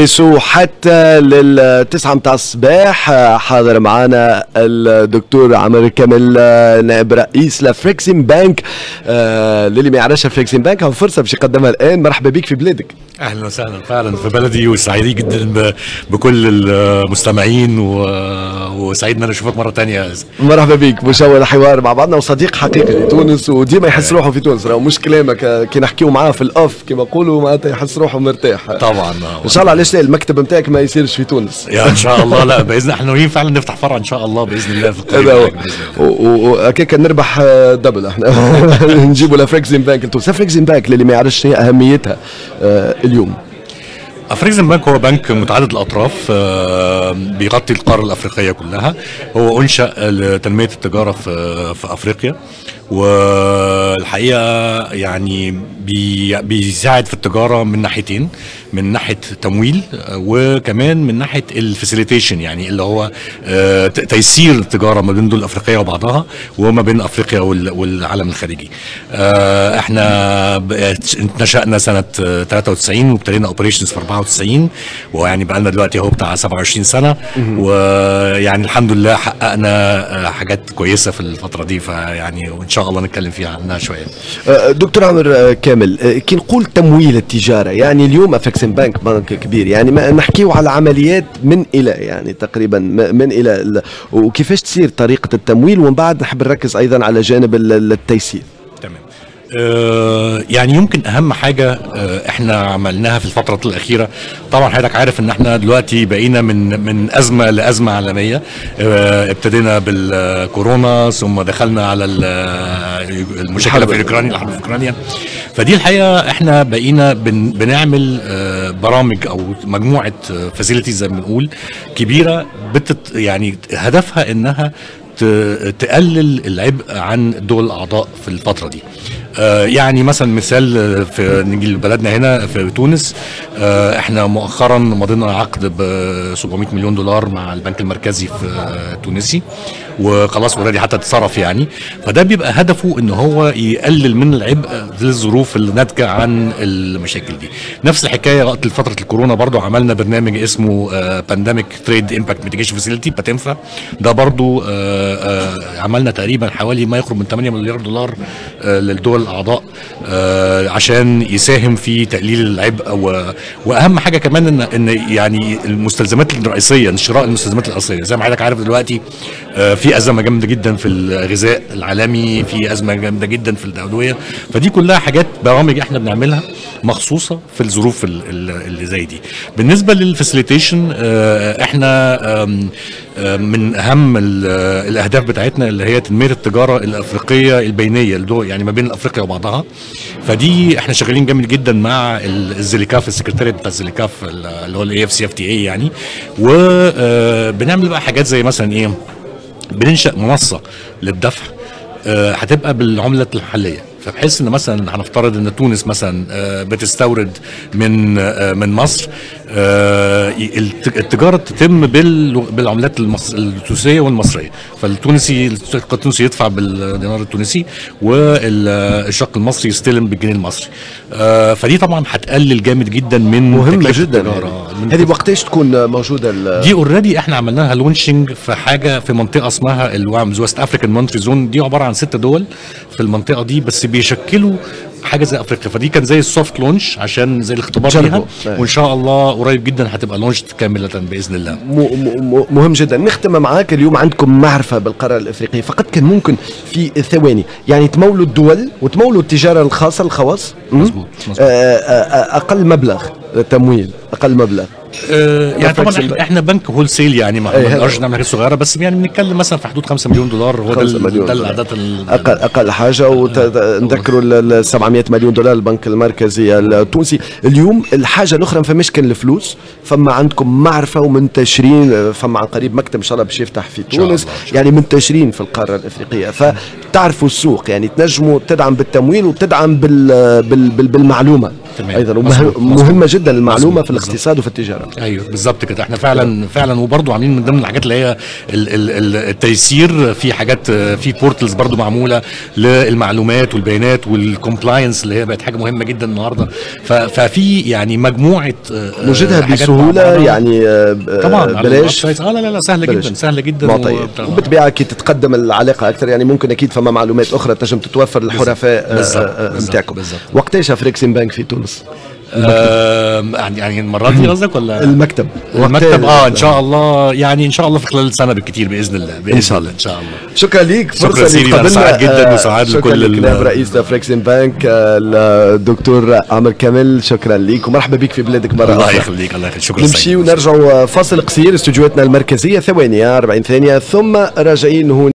اكسبريسو حتى للتسعة متاع الصباح. حاضر معنا الدكتور عمر كامل نائب رئيس ل Afreximbank. آه، للي ما يعرفش Afreximbank هو فرصة باش يقدمها الآن. مرحبا بك في بلادك. أهلا وسهلا. فعلا في بلدي وسعيدين جدا بكل المستمعين و... وسعيد إن أنا أشوفك مرة تانية. مرحبا بك. مش اول حوار مع بعضنا وصديق حقيقي لتونس وديما يحس روحه في تونس. مش كلامك آه، كي نحكيو معاه في ال off كما نقولوا معناتها يحس روحه مرتاح. طبعا. إن شاء الله علاش لا المكتب نتاعك ما يصيرش في تونس؟ يا إن شاء الله لا بإذن إحنا ناويين فعلا نفتح فرع إن شاء الله بإذن الله في هذا هو. وهكاك نربح آه، double إحنا نجيبوا ل Afreximbank لتونس Afreximbank للي ما يعرفش هي أهميتها آه، اليوم. Afreximbank هو بنك متعدد الأطراف آه، بيغطي القارة الأفريقية كلها. هو أنشأ لتنميه التجارة في في أفريقيا. والحقيقة يعني بي بيساعد في التجارة من ناحيتين. من ناحية تمويل آه، وكمان من ناحية ال facilitation يعني اللي هو آه، تيسير التجارة ما بين دول افريقيا وبعضها وما بين أفريقيا وال- والعالم الخارجي. آه، إحنا ب- نشأنا سنة آه، 93 وابتدينا operations في 94 ويعني بقى لنا دلوقتي أهو بتاع 27 سنة. ويعني الحمد لله حققنا حاجات كويسة في الفترة دي فيعني وإن شاء الله نتكلم فيها عنها شوية. دكتور عمر كامل كي نقول تمويل التجارة يعني اليوم افكسن بانك بنك كبير. يعني نحكيو على عمليات من إلى يعني تقريبا من إلى ال- وكيفاش تصير طريقة التمويل ومن بعد نحب نركز أيضا على جانب ال- التيسير. يعني يمكن أهم حاجة آه، إحنا عملناها في الفترة الأخيرة. طبعا حضرتك عارف إن إحنا دلوقتي بقينا من من أزمة لأزمة عالمية. آه، ابتدينا بالكورونا ثم دخلنا على ال- المشكلة في اوكرانيا الحرب في أوكرانيا. فدي الحقيقة إحنا بقينا بن بنعمل آه، برامج أو مجموعة facilities زي ما بنقول كبيرة بتت يعني هدفها إنها تقلل العبء عن الدول الأعضاء في الفترة دي. آه، يعني مثلا مثال آه، في نيجي لبلدنا هنا في تونس آه، إحنا مؤخرا مضينا عقد ب 700 مليون دولار مع البنك المركزي في آه، التونسي وخلاص already حتى اتصرف يعني. فده بيبقى هدفه إن هو يقلل من العبء للظروف اللي ناتجه عن المشاكل دي. نفس الحكاية وقت فترة الكورونا برضو عملنا برنامج اسمه Pandemic Trade Impact Mitigation Facility PATIMFA. ده برضو آه، آه، عملنا تقريبا حوالي ما يقرب من 8 مليار دولار آه، للدول الاعضاء آه، عشان يساهم في تقليل العبء. وأهم حاجة كمان ان إن يعني المستلزمات الرئيسية شراء المستلزمات الرئيسية. زي ما حضرتك عارف دلوقتي آه، في أزمة جامدة جدا في الغذاء العالمي في أزمة جامدة جدا في الأدوية. فدي كلها حاجات برامج إحنا بنعملها مخصوصة في الظروف ال- ال- اللي زي دي. بالنسبة لل facilitation إحنا آم، آم، من أهم ال- الأهداف بتاعتنا اللي هي تنمية التجارة الأفريقية البينية يعني ما بين افريقيا وبعضها. فدي إحنا شغالين جامد جدا مع ال- ال ZLECAf ال secretariat بتاع ال ZLECAf اللي هو الاي اف سي اف تي اي يعني. وبنعمل بقى حاجات زي مثلا إيه بننشأ منصة للدفع آه، هتبقى بالعملة المحليه فبحيث إن مثلا هنفترض إن تونس مثلا آه، بتستورد من آه، من مصر آه، التجارة تتم بال- بالعملات التونسية والمصرية. فالتونسي التونسي يدفع بالدينار التونسي والشق المصري يستلم بالجنيه المصري. آه، فدي طبعا هتقلل جامد جدا من مهمة جدا من هذه وقتاش تكون موجودة دي already إحنا عملناها launching في حاجة في منطقة اسمها ال WAMZ West African Monetary Zone دي عبارة عن ست دول في المنطقة دي بس بيشكلوا حاجة زي أفريقيا فدي كان زي ال soft launch عشان زي الاختبار. ليها أيوة. وإن شاء الله قريب جدا هتبقى launch كاملة بإذن الله مهم جدا نختم معاك اليوم عندكم معرفة بالقارة الإفريقية فقط كان ممكن في ثواني يعني تمولوا الدول وتمولوا التجارة الخاصة الخواص م? مظبوط، مظبوط. آه، آه، أقل مبلغ تمويل أقل مبلغ آه يعني طبعا. إحنا, إحنا بنك wholesale يعني ما بنقدرش هو. نعمل حاجات صغيره بس يعني بنتكلم مثلا في حدود 5 مليون دولار هو ده 5 ال- مليون ده دولار. الاعداد ال- أقل أقل حاجة ونذكروا ال 700 مليون دولار البنك المركزي التونسي اليوم الحاجة الأخرى ما فماش كان الفلوس فما عندكم معرفة ومنتشرين فما عن قريب مكتب إن شاء الله باش يفتح في تونس يعني منتشرين في القارة الإفريقية فتعرفوا السوق يعني تنجموا تدعم بالتمويل وتدعم بال بال بال بالمعلومة تمام. أيضا مظبوط، ومه- مظبوط. مهمة جدا المعلومة مظبوط، في. الاقتصاد وفي التجارة التجاره أيوه بالظبط كده إحنا فعلا فعلا وبرضه عاملين من ضمن الحاجات اللي هي ال- ال- ال- التيسير في حاجات في portals برضه معمولة للمعلومات والبيانات وال compliance اللي هي بقت حاجة مهمة جدا النهارده ففي يعني مجموعة آه، نوجدها حاجات مع بسهوله. يعني آه، آه، طبعا بلاش. آه لا لا لا سهلة. جدا سهلة جدا وبتاع- وبالطبيعه كي تتقدم العلاقة أكثر يعني ممكن أكيد فما معلومات أخرى تنجم تتوفر للحرفاء آه، آه، نتاعكم. وقتاش Afreximbank في تونس آه، يعني يعني المره دي قصدك ولا؟ المكتب. المكتب آه إن. شاء الله يعني إن شاء الله في خلال سنه بالكثير بإذن الله بإذن الله إن شاء الله. شكرا ليك. شكرا اللي أنا قبلنا. سعيد جدا آه، وسعاد شكرا لكل نائب رئيس Afreximbank آه، الدكتور عامر كامل. شكرا ليك. ومرحبا بك في بلادك مرة الله. يخليك الله يخليك. شكرا نمشي سيدي. ونرجعوا فاصل قصير استديوهاتنا المركزية. ثواني 40 ثانية. ثم راجعين هون.